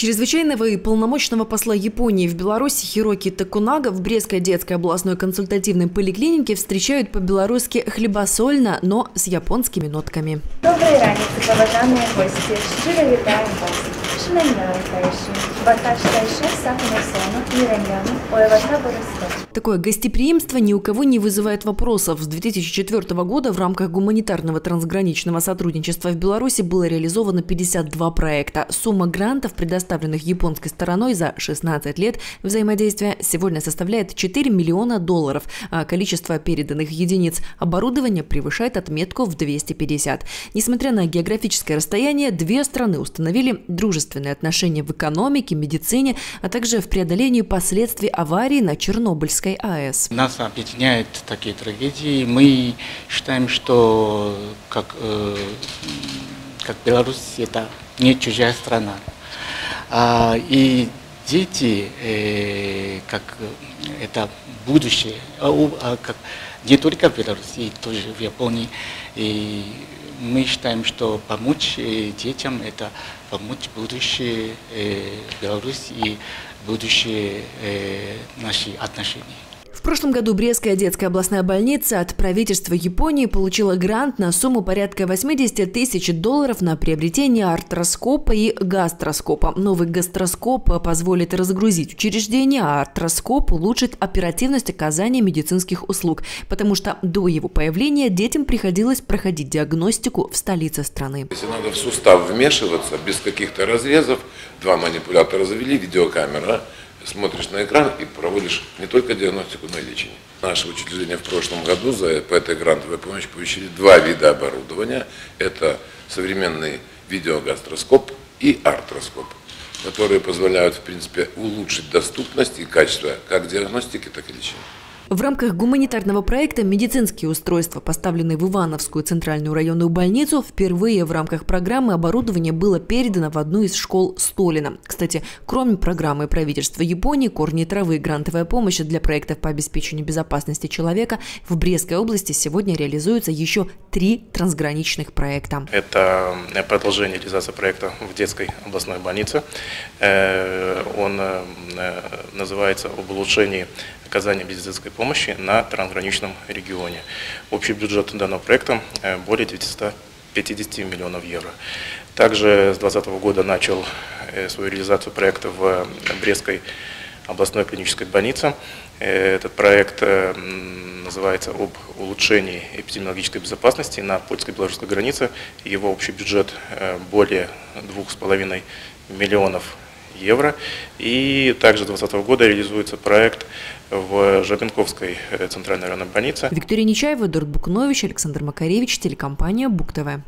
Чрезвычайного и полномочного посла Японии в Беларуси Хироки Такунага в Брестской детской областной консультативной поликлинике встречают по-белорусски хлебосольно, но с японскими нотками. Доброй раницы, поважанные гости! Щиро вітаємо вас! Шменяйкающим, баташтайше сахнесону, мираньяну, оевата бористо. Такое гостеприимство ни у кого не вызывает вопросов. С 2004 года в рамках гуманитарного трансграничного сотрудничества в Беларуси было реализовано 52 проекта. Сумма грантов, предоставленных японской стороной за 16 лет взаимодействия, сегодня составляет 4 миллиона долларов, а количество переданных единиц оборудования превышает отметку в 250. Несмотря на географическое расстояние, две страны установили дружественные отношения в экономике, медицине, а также в преодолении последствий аварии на Чернобыльской АЭС. Нас объединяют такие трагедии. Мы считаем, что как, э, как Беларусь это не чужая страна. А, и дети, э, как это будущее, а, а, как, не только в Беларуси, тоже в Японии. И мы считаем, что помочь э, детям это помочь будущее э, Беларуси и будущее э, наши отношения. В прошлом году Брестская детская областная больница от правительства Японии получила грант на сумму порядка 80 тысяч долларов на приобретение артроскопа и гастроскопа. Новый гастроскоп позволит разгрузить учреждение, а артроскоп улучшит оперативность оказания медицинских услуг, потому что до его появления детям приходилось проходить диагностику в столице страны. Если надо в сустав вмешиваться без каких-то разрезов, два манипулятора завели, видеокамера, смотришь на экран и проводишь не только диагностику, но и лечение. Наше учреждение в прошлом году за, по этой грантовой помощи получили два вида оборудования. Это современный видеогастроскоп и артроскоп, которые позволяют, в принципе, улучшить доступность и качество как диагностики, так и лечения. В рамках гуманитарного проекта медицинские устройства, поставленные в Ивановскую центральную районную больницу, впервые в рамках программы оборудование было передано в одну из школ Столина. Кстати, кроме программы правительства Японии «Корни травы» и грантовая помощь для проектов по обеспечению безопасности человека, в Брестской области сегодня реализуются еще три трансграничных проекта. Это э, продолжение реализации проекта в детской областной больнице. Э, Он э, называется «Об улучшении оказания медицинской помощи на трансграничном регионе». Общий бюджет данного проекта э, более 950 миллионов евро. Также с 2020 года начал э, свою реализацию проекта в Брестской областной клинической больнице. Э, Этот проект э, называется «Об улучшении эпидемиологической безопасности на польско-белорусской границе». Его общий бюджет э, более 2,5 миллионов евро. И также с 2020 года реализуется проект в Жабенковской э, центральной районной больнице. Виктория Нечаева, Эдуард Букнович, Александр Макаревич, телекомпания Бук ТВ.